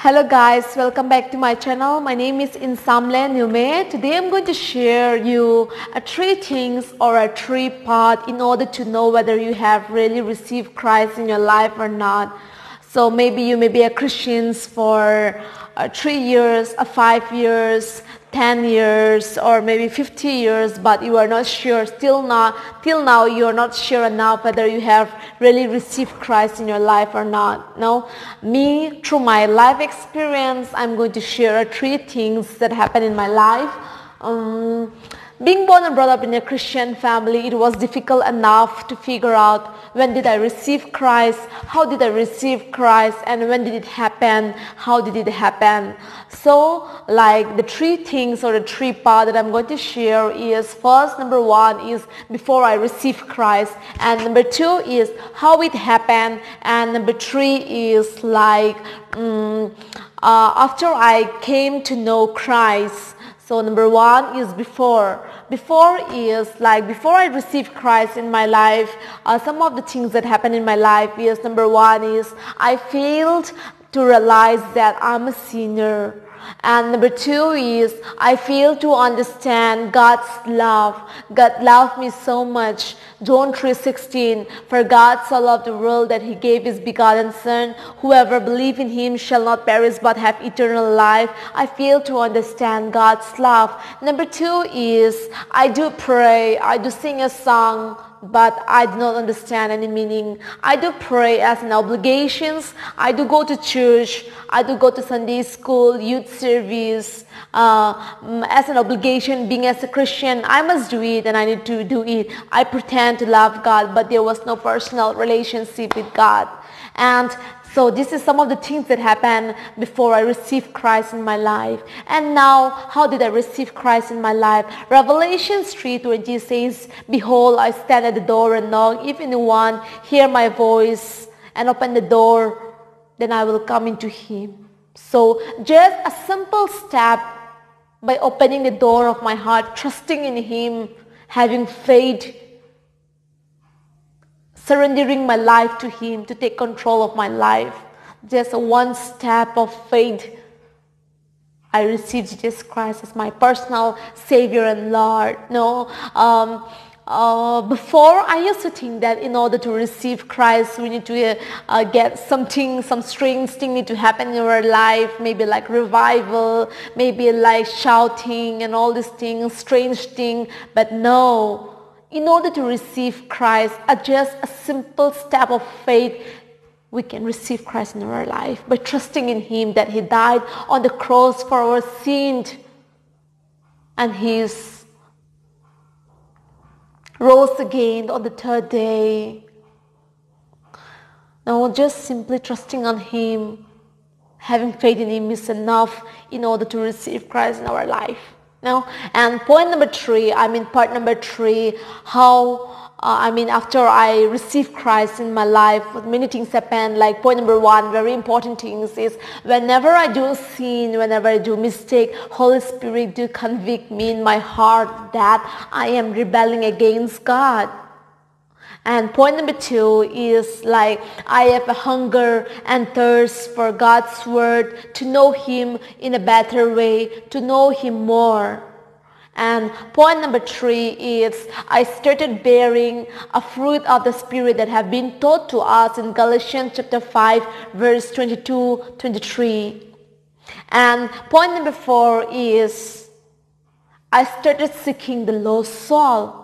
Hello guys, welcome back to my channel. My name is Insamle Newme. Today I'm going to share you a three things or a three part in order to know whether you have really received Christ in your life or not. So maybe you may be a Christian for uh, three years, uh, five years, 10 years or maybe 50 years but you are not sure still not till now you are not sure enough whether you have really received Christ in your life or not no? Me through my life experience I'm going to share three things that happened in my life. Um, being born and brought up in a Christian family, it was difficult enough to figure out when did I receive Christ, how did I receive Christ, and when did it happen, how did it happen. So like the three things or the three part that I'm going to share is first, number one is before I receive Christ, and number two is how it happened, and number three is like um, uh, after I came to know Christ, so number one is before. Before is like before I received Christ in my life, uh, some of the things that happened in my life is number one is I failed to realize that I'm a sinner. And number two is I fail to understand God's love. God loved me so much. John 3.16 For God so loved the world that he gave his begotten son. Whoever believe in him shall not perish but have eternal life. I fail to understand God's love. Number two is I do pray. I do sing a song but I do not understand any meaning. I do pray as an obligations. I do go to church. I do go to Sunday school, youth service. Uh, as an obligation, being as a Christian, I must do it and I need to do it. I pretend to love God, but there was no personal relationship with God. And so this is some of the things that happened before I received Christ in my life. And now, how did I receive Christ in my life? Revelation 3.20 says, Behold, I stand at the door and knock. If anyone hear my voice and open the door, then I will come into him. So just a simple step by opening the door of my heart, trusting in him, having faith surrendering my life to Him to take control of my life. Just one step of faith. I received Jesus Christ as my personal Savior and Lord. No, um, uh, before I used to think that in order to receive Christ, we need to uh, uh, get something, some strange thing need to happen in our life, maybe like revival, maybe like shouting and all these things, strange thing. But no, in order to receive Christ, just a simple step of faith, we can receive Christ in our life by trusting in Him that He died on the cross for our sins and He rose again on the third day. Now just simply trusting on Him, having faith in Him is enough in order to receive Christ in our life. Now, and point number three, I mean part number three, how uh, I mean, after I received Christ in my life, many things happen. Like point number one, very important things is whenever I do sin, whenever I do mistake, Holy Spirit do convict me in my heart that I am rebelling against God. And point number two is like I have a hunger and thirst for God's word to know Him in a better way, to know Him more. And point number three is I started bearing a fruit of the Spirit that have been taught to us in Galatians chapter 5 verse 22, 23. And point number four is I started seeking the lost soul.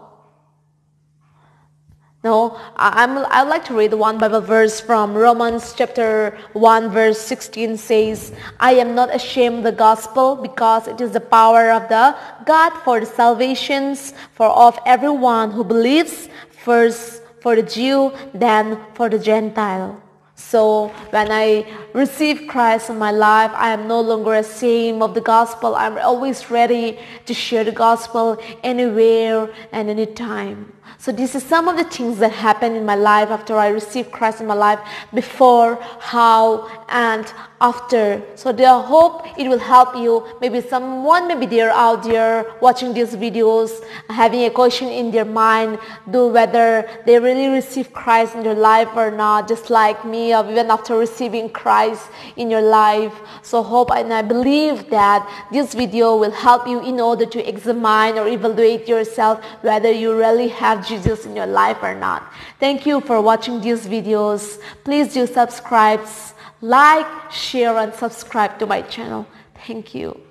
No, I'm, I'd like to read one Bible verse from Romans chapter 1 verse 16 says, I am not ashamed of the gospel because it is the power of the God for the salvations for of everyone who believes, first for the Jew, then for the Gentile. So when I receive Christ in my life, I am no longer ashamed of the gospel. I'm always ready to share the gospel anywhere and anytime. So this is some of the things that happened in my life after I received Christ in my life, before, how, and after. So I hope it will help you. Maybe someone maybe they're out there watching these videos, having a question in their mind, do whether they really receive Christ in their life or not, just like me, or even after receiving Christ in your life. So hope and I believe that this video will help you in order to examine or evaluate yourself whether you really have Jesus in your life or not. Thank you for watching these videos. Please do subscribe, like, share and subscribe to my channel. Thank you.